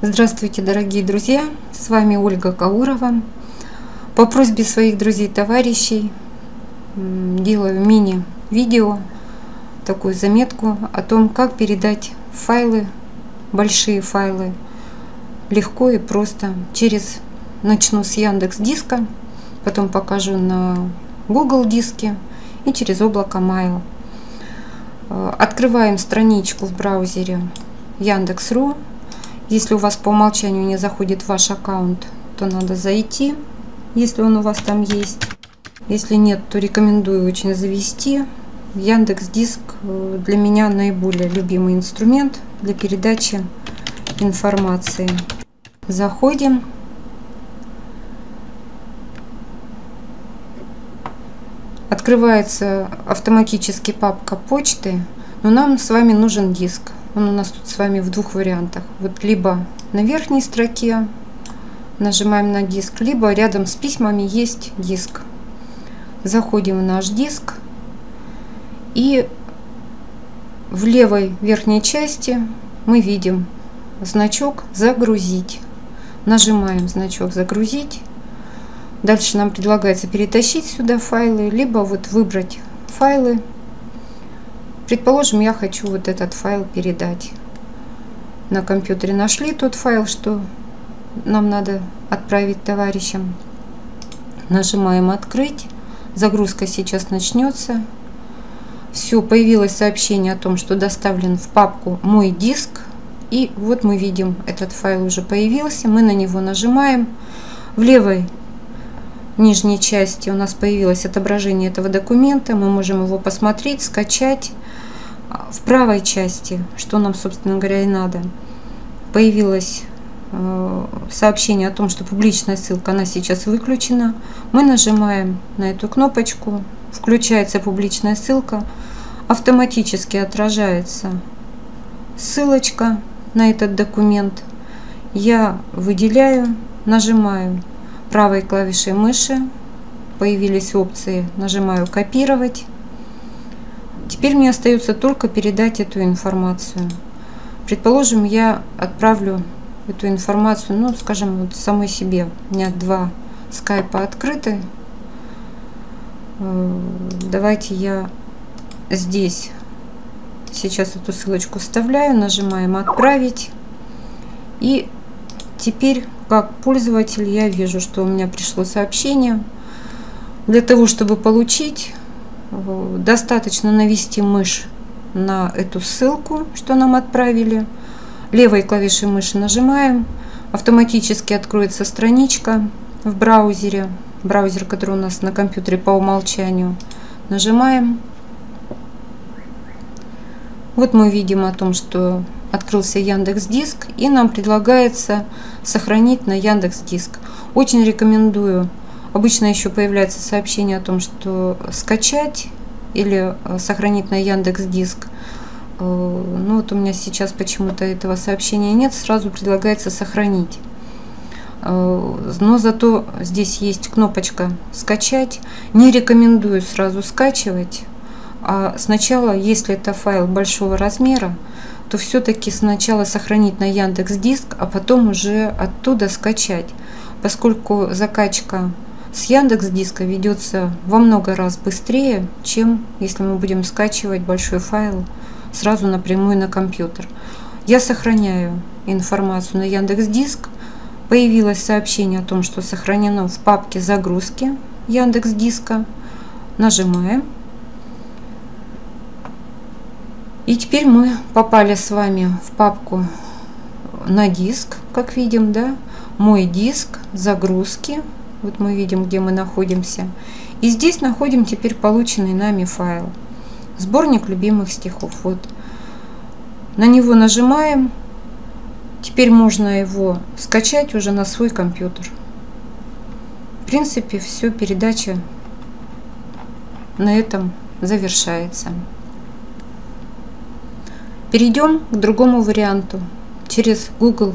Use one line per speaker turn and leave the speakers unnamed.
Здравствуйте, дорогие друзья! С вами Ольга Каурова. По просьбе своих друзей, товарищей делаю мини-видео, такую заметку о том, как передать файлы, большие файлы, легко и просто через начну с Яндекс Диска, потом покажу на Google диске и через облако Mail. Э, открываем страничку в браузере Яндекс.ру если у вас по умолчанию не заходит ваш аккаунт, то надо зайти, если он у вас там есть. Если нет, то рекомендую очень завести. Яндекс Диск э, для меня наиболее любимый инструмент для передачи информации. Заходим. Открывается автоматически папка почты, но нам с вами нужен диск. Он у нас тут с вами в двух вариантах. Вот либо на верхней строке нажимаем на диск, либо рядом с письмами есть диск. Заходим в наш диск и в левой верхней части мы видим значок «Загрузить». Нажимаем значок «Загрузить». Дальше нам предлагается перетащить сюда файлы, либо вот выбрать файлы Предположим, я хочу вот этот файл передать. На компьютере нашли тот файл, что нам надо отправить товарищам. Нажимаем «Открыть». Загрузка сейчас начнется. Все, появилось сообщение о том, что доставлен в папку «Мой диск». И вот мы видим, этот файл уже появился. Мы на него нажимаем. В левой нижней части у нас появилось отображение этого документа. Мы можем его посмотреть, скачать. В правой части, что нам, собственно говоря, и надо, появилось э, сообщение о том, что публичная ссылка, она сейчас выключена. Мы нажимаем на эту кнопочку, включается публичная ссылка, автоматически отражается ссылочка на этот документ. Я выделяю, нажимаю правой клавишей мыши, появились опции, нажимаю копировать Теперь мне остается только передать эту информацию. Предположим, я отправлю эту информацию, ну, скажем, вот самой себе. У меня два скайпа открыты. Э, давайте я здесь сейчас эту ссылочку вставляю, нажимаем «Отправить». И теперь, как пользователь, я вижу, что у меня пришло сообщение. Для того, чтобы получить достаточно навести мышь на эту ссылку, что нам отправили. Левой клавишей мыши нажимаем, автоматически откроется страничка в браузере, браузер, который у нас на компьютере по умолчанию. Нажимаем. Вот мы видим о том, что открылся Яндекс Диск, и нам предлагается сохранить на Яндекс Диск. Очень рекомендую Обычно еще появляется сообщение о том, что скачать или э, сохранить на Яндекс Диск. Э, ну вот у меня сейчас почему-то этого сообщения нет, сразу предлагается сохранить. Э, но зато здесь есть кнопочка «Скачать». Не рекомендую сразу скачивать. А сначала, если это файл большого размера, то все-таки сначала сохранить на Яндекс Диск, а потом уже оттуда скачать. Поскольку закачка с Яндекс Диска ведется во много раз быстрее, чем если мы будем скачивать большой файл сразу напрямую на компьютер. Я сохраняю информацию на Яндекс Диск. Появилось сообщение о том, что сохранено в папке загрузки Яндекс Диска. Нажимаем. И теперь мы попали с вами в папку на диск, как видим, да, мой диск, загрузки, вот мы видим, где мы находимся. И здесь находим теперь полученный нами файл. Сборник любимых стихов. Вот. На него нажимаем. Теперь можно его скачать уже на свой компьютер. В принципе, все, передача на этом завершается. Перейдем к другому варианту через Google